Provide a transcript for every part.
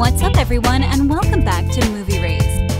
What's up, everyone, and welcome back to Movie Raze.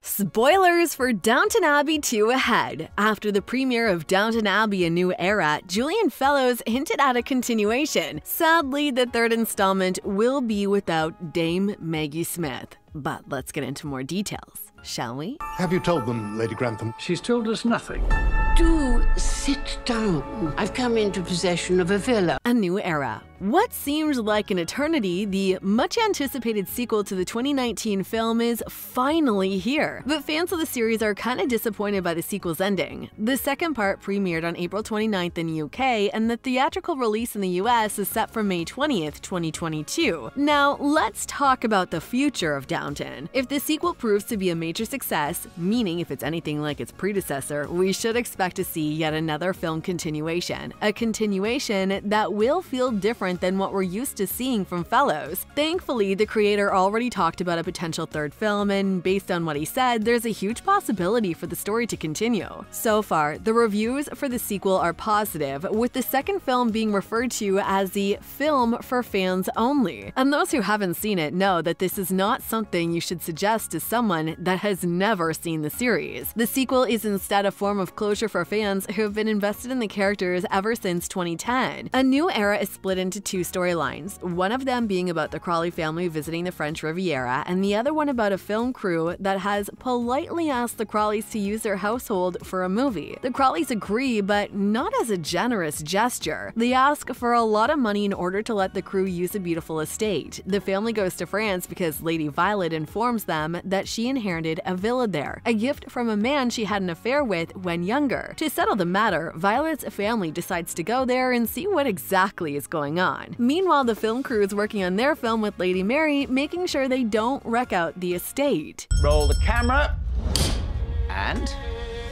Spoilers for Downton Abbey 2 ahead. After the premiere of Downton Abbey A New Era, Julian Fellowes hinted at a continuation. Sadly, the third installment will be without Dame Maggie Smith. But let's get into more details, shall we? Have you told them, Lady Grantham? She's told us nothing. Do sit down. I've come into possession of a villa. A New Era. What seemed like an eternity, the much anticipated sequel to the 2019 film is finally here. But fans of the series are kind of disappointed by the sequel's ending. The second part premiered on April 29th in the UK, and the theatrical release in the US is set for May 20th, 2022. Now, let's talk about the future of Downton. If the sequel proves to be a major success, meaning if it's anything like its predecessor, we should expect to see yet another film continuation. A continuation that will feel different than what we're used to seeing from Fellowes. Thankfully, the creator already talked about a potential third film, and based on what he said, there's a huge possibility for the story to continue. So far, the reviews for the sequel are positive, with the second film being referred to as the film for fans only. And those who haven't seen it know that this is not something you should suggest to someone that has never seen the series. The sequel is instead a form of closure for fans who have been invested in the characters ever since 2010. A new era is split into two storylines, one of them being about the Crawley family visiting the French Riviera, and the other one about a film crew that has politely asked the Crawleys to use their household for a movie. The Crawleys agree, but not as a generous gesture. They ask for a lot of money in order to let the crew use a beautiful estate. The family goes to France because Lady Violet informs them that she inherited a villa there, a gift from a man she had an affair with when younger. To settle the matter, Violet's family decides to go there and see what exactly is going on. Meanwhile, the film crew is working on their film with Lady Mary, making sure they don't wreck out the estate. Roll the camera and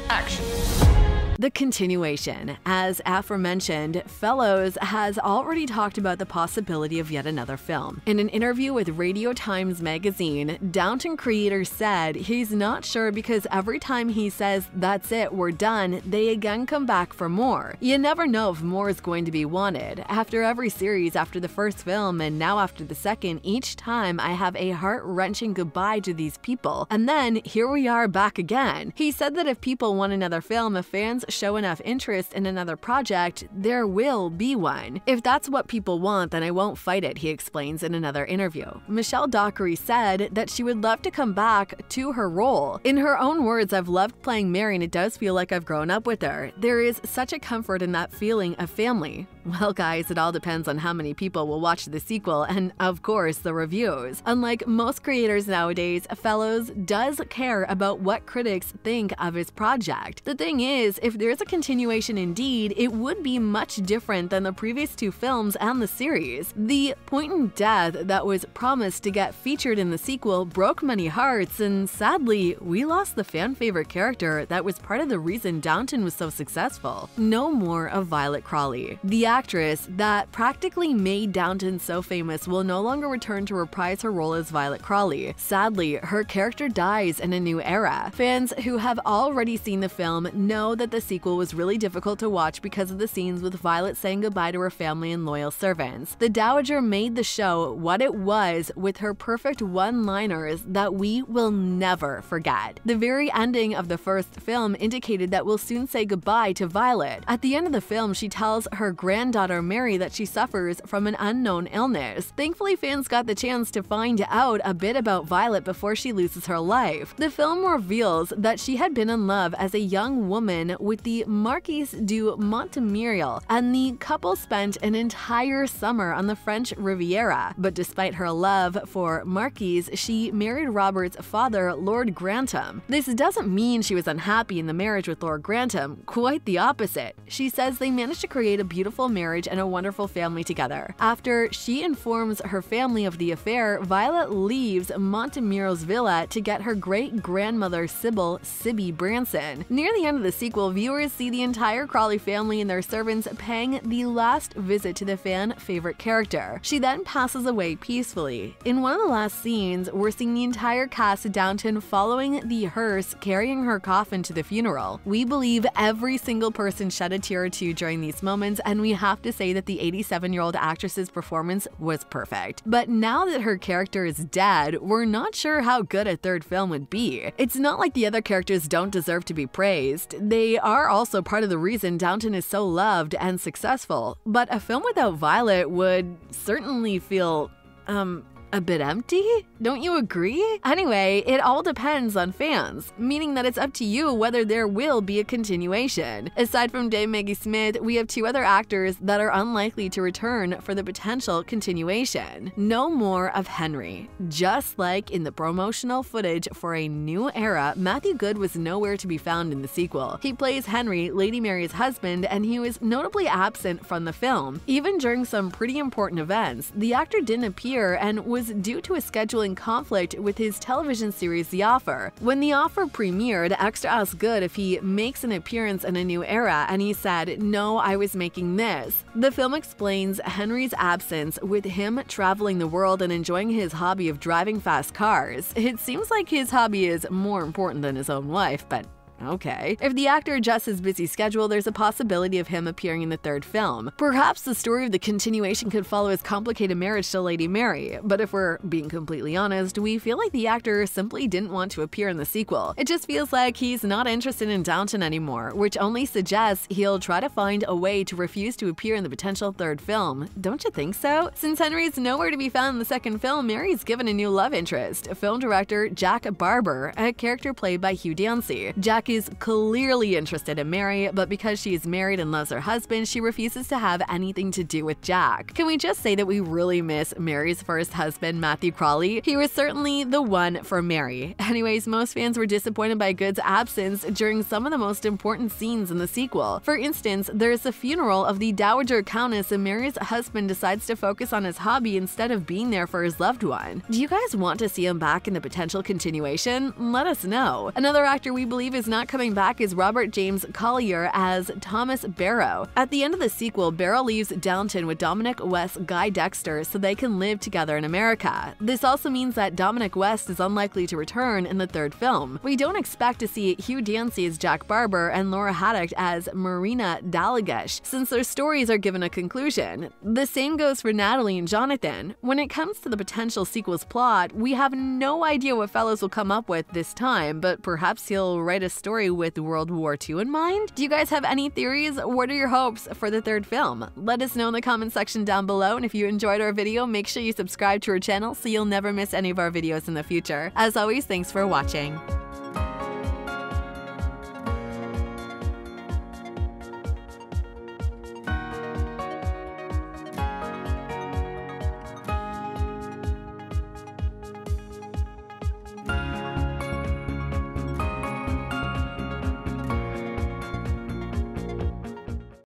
action. The continuation. As aforementioned, Fellowes has already talked about the possibility of yet another film. In an interview with Radio Times magazine, Downton creator said he's not sure because every time he says, that's it, we're done, they again come back for more. You never know if more is going to be wanted. After every series, after the first film, and now after the second, each time I have a heart wrenching goodbye to these people. And then here we are back again. He said that if people want another film, if fans show enough interest in another project, there will be one. If that's what people want, then I won't fight it, he explains in another interview. Michelle Dockery said that she would love to come back to her role. In her own words, I've loved playing Mary and it does feel like I've grown up with her. There is such a comfort in that feeling of family. Well, guys, it all depends on how many people will watch the sequel and, of course, the reviews. Unlike most creators nowadays, Fellowes does care about what critics think of his project. The thing is, if there's a continuation indeed, it would be much different than the previous two films and the series. The point in death that was promised to get featured in the sequel broke many hearts, and sadly, we lost the fan favorite character that was part of the reason Downton was so successful. No more of Violet Crawley. The actress that practically made Downton so famous will no longer return to reprise her role as Violet Crawley. Sadly, her character dies in a new era. Fans who have already seen the film know that the sequel was really difficult to watch because of the scenes with Violet saying goodbye to her family and loyal servants. The Dowager made the show what it was with her perfect one-liners that we will never forget. The very ending of the first film indicated that we'll soon say goodbye to Violet. At the end of the film, she tells her granddaughter Mary that she suffers from an unknown illness. Thankfully, fans got the chance to find out a bit about Violet before she loses her life. The film reveals that she had been in love as a young woman with the Marquise du Montmirail, and the couple spent an entire summer on the French Riviera. But despite her love for Marquise, she married Robert's father, Lord Grantham. This doesn't mean she was unhappy in the marriage with Lord Grantham, quite the opposite. She says they managed to create a beautiful marriage and a wonderful family together. After she informs her family of the affair, Violet leaves Montmirail's villa to get her great grandmother Sybil Sibby Branson. Near the end of the sequel, viewers see the entire Crawley family and their servants paying the last visit to the fan favorite character. She then passes away peacefully. In one of the last scenes, we're seeing the entire cast of Downton following the hearse carrying her coffin to the funeral. We believe every single person shed a tear or two during these moments, and we have to say that the 87 year old actress's performance was perfect. But now that her character is dead, we're not sure how good a third film would be. It's not like the other characters don't deserve to be praised. They are also part of the reason Downton is so loved and successful. But a film without Violet would certainly feel, um, a bit empty? Don't you agree? Anyway, it all depends on fans, meaning that it's up to you whether there will be a continuation. Aside from Dame Maggie Smith, we have two other actors that are unlikely to return for the potential continuation. No more of Henry. Just like in the promotional footage for a new era, Matthew Goode was nowhere to be found in the sequel. He plays Henry, Lady Mary's husband, and he was notably absent from the film. Even during some pretty important events, the actor didn't appear and was due to a scheduling conflict with his television series The Offer. When The Offer premiered, Extra asked Goode if he makes an appearance in a new era, and he said, No, I was making this. The film explains Henry's absence with him traveling the world and enjoying his hobby of driving fast cars. It seems like his hobby is more important than his own wife, but Okay. If the actor adjusts his busy schedule, there's a possibility of him appearing in the third film. Perhaps the story of the continuation could follow his complicated marriage to Lady Mary, but if we're being completely honest, we feel like the actor simply didn't want to appear in the sequel. It just feels like he's not interested in Downton anymore, which only suggests he'll try to find a way to refuse to appear in the potential third film. Don't you think so? Since Henry's nowhere to be found in the second film, Mary's given a new love interest, film director Jack Barber, a character played by Hugh Dancy. Jack is clearly interested in Mary, but because she is married and loves her husband, she refuses to have anything to do with Jack. Can we just say that we really miss Mary's first husband, Matthew Crawley? He was certainly the one for Mary. Anyways, most fans were disappointed by Goode's absence during some of the most important scenes in the sequel. For instance, there is the funeral of the Dowager Countess and Mary's husband decides to focus on his hobby instead of being there for his loved one. Do you guys want to see him back in the potential continuation? Let us know. Another actor we believe is not not coming back is Robert James Collier as Thomas Barrow. At the end of the sequel, Barrow leaves Downton with Dominic West's Guy Dexter so they can live together in America. This also means that Dominic West is unlikely to return in the third film. We don't expect to see Hugh Dancy as Jack Barber and Laura Haddock as Marina Dalglish, since their stories are given a conclusion. The same goes for Natalie and Jonathan. When it comes to the potential sequel's plot, we have no idea what Fellowes will come up with this time, but perhaps he'll write a story story with World War II in mind? Do you guys have any theories? What are your hopes for the third film? Let us know in the comment section down below, and if you enjoyed our video, make sure you subscribe to our channel so you'll never miss any of our videos in the future. As always, thanks for watching.